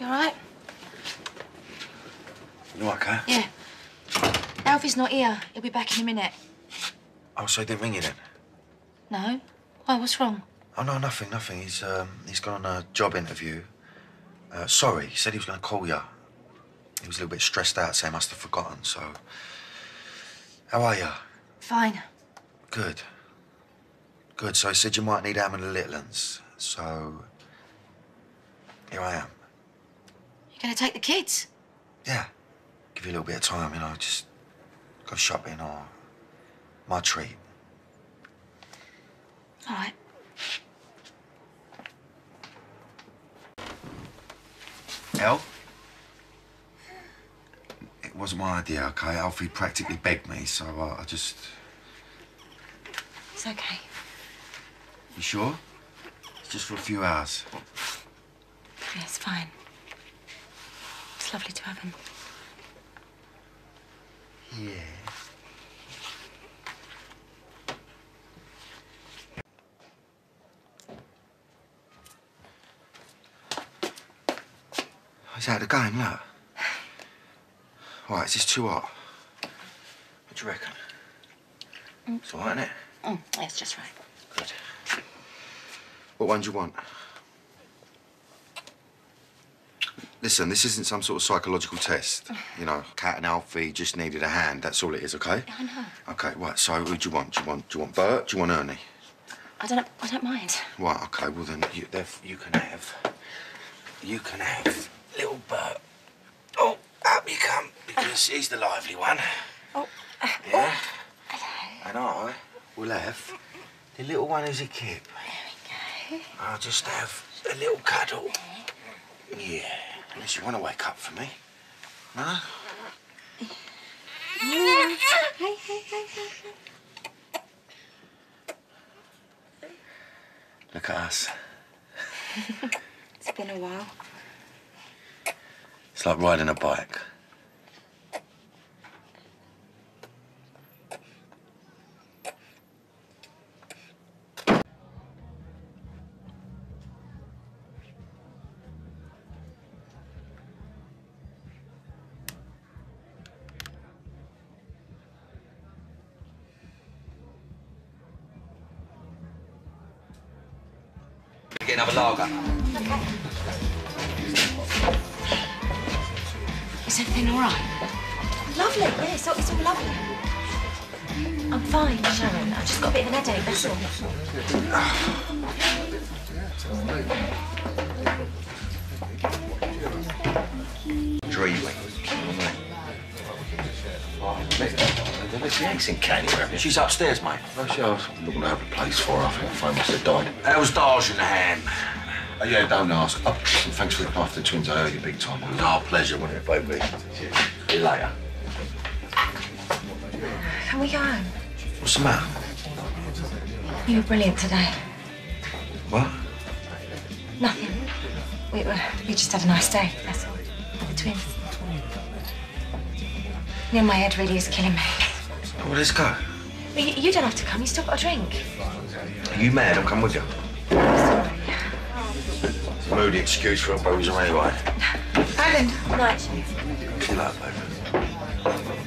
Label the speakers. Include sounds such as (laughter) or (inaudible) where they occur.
Speaker 1: You all right?
Speaker 2: You okay?
Speaker 1: Yeah. Alfie's not here. He'll be back in a minute.
Speaker 2: Oh, so he didn't ring you then?
Speaker 1: No? Why, what's wrong?
Speaker 2: Oh, no, nothing, nothing. He's, um, he's gone on a job interview. Uh, sorry, he said he was going to call you. He was a little bit stressed out, so he must have forgotten, so... How are you?
Speaker 1: Fine.
Speaker 2: Good. Good. So he said you might need Am and the little. So... Here I am.
Speaker 1: Gonna take the kids?
Speaker 2: Yeah. Give you a little bit of time, you know, just go shopping or my treat.
Speaker 1: All right.
Speaker 2: El? It wasn't my idea, okay? Alfie practically begged me, so uh, I just...
Speaker 1: It's okay.
Speaker 2: You sure? It's just for a few hours.
Speaker 1: Yeah, it's fine. It's lovely to have him.
Speaker 2: Yeah. Is that the game, look? Right, is this too hot? What do you reckon? It's all right, isn't it?
Speaker 1: Mm, that's just right.
Speaker 2: Good. What one do you want? Listen, this isn't some sort of psychological test. You know, Kat and Alfie just needed a hand. That's all it is, okay?
Speaker 1: I know.
Speaker 2: Okay, right. So, who do you want? Do you want? Do you want Bert? Do you want Ernie?
Speaker 1: I don't. I don't mind.
Speaker 2: Right. Okay. Well, then you, you can have. You can have little Bert. Oh, up you come because he's the lively one.
Speaker 1: Oh.
Speaker 2: Uh, yeah. Oh, and I will have the little one who's a kip.
Speaker 1: There we go.
Speaker 2: I'll just have a little cuddle. Yeah. Unless you want to wake up for me. No?
Speaker 1: Hey, hey, hey, hey, hey.
Speaker 2: Look at us. (laughs)
Speaker 1: It's been a while.
Speaker 2: It's like riding a bike. Get another lager.
Speaker 1: Is everything all right? Lovely. Yeah, it's all, it's all lovely. I'm fine, Sharon. I've just got a bit of an headache. That's all.
Speaker 2: Dreaming. She ain't seen Candy She's upstairs, mate.
Speaker 3: Oh, Actually, I was looking over the place for her. I think the phone must have died.
Speaker 2: How's Darsh in the hand?
Speaker 3: Oh, yeah, don't ask. Oh, and (sniffs) thanks for looking after the twins. I owe you big time.
Speaker 2: Our pleasure, wasn't it, baby? See you later.
Speaker 1: Can we go home?
Speaker 2: What's the matter?
Speaker 1: You were brilliant today.
Speaker 2: What?
Speaker 1: Nothing. We were. We just had a nice day. That's all. The twins. Yeah, my head really is killing me.
Speaker 2: Well, let's go.
Speaker 1: You, you don't have to come. You still got a drink.
Speaker 2: Are you mad? I'll come with you.
Speaker 1: Sorry.
Speaker 2: It's a moody excuse for a boozer anyway.
Speaker 1: Alan. Night.
Speaker 2: You later, baby.